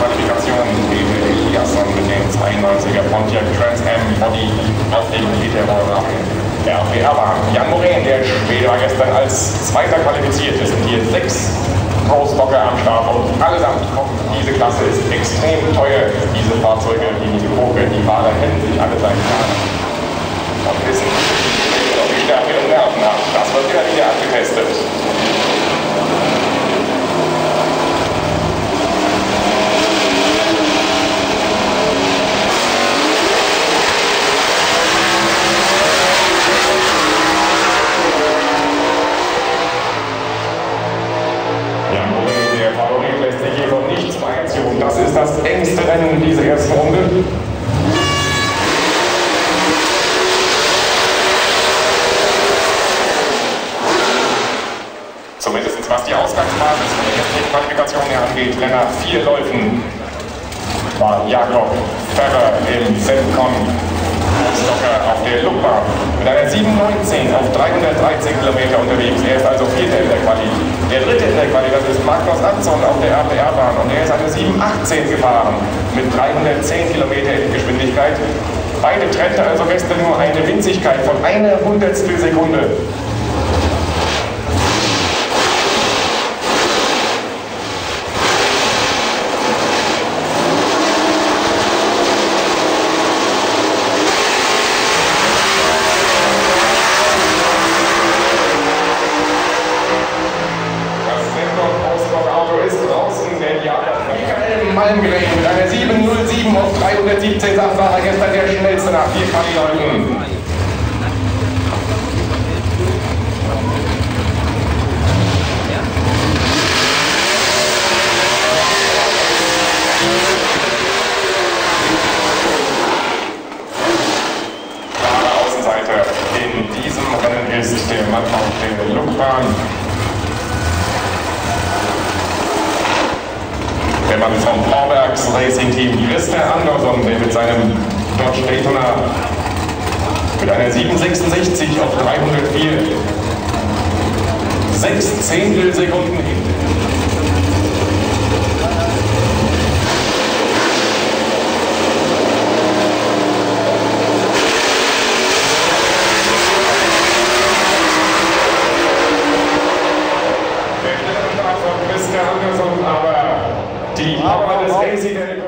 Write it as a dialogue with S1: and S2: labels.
S1: Qualifikationen die gegen Eliasson mit dem 92er Pontiac Trans Am Body auf dem Peterburger der RPR war. Jan Moreen, der später gestern als Zweiter qualifiziert. ist, sind hier sechs Großbocker am Start und allesamt kommen. Diese Klasse ist extrem teuer, diese Fahrzeuge, die diese Kurve Das ist das engste Rennen dieser ersten Runde. Zumindest was die Ausgangsbasis von der ersten Qualifikation her angeht, Renner vier Läufen war Jakob Ferrer im Semcon Stocker auf der Lupa mit einer 7,19 auf 313 Kilometer unterwegs. Er ist also Vierter in der Quali. Der Dritte der Quali, das ist Markus Anzon auf der RPR-Bahn und er ist eine 7,18 gefahren mit 310 Kilometer in Geschwindigkeit. Beide trennte also gestern nur eine Winzigkeit von einer Hundertstel Sekunde. Malmgren mit einer 707 auf 317 sagt, war er gestern der schnellste nach vier Quali-Läufen. Außenseiter in diesem Rennen ist der Mann auf der Luftbahn. Mann vom Vorwerks Racing Team, Christian Andersson, der mit seinem Dodge Daytona mit einer 766 auf 304 sechs Zehntel Sekunden hinten Die Power des AC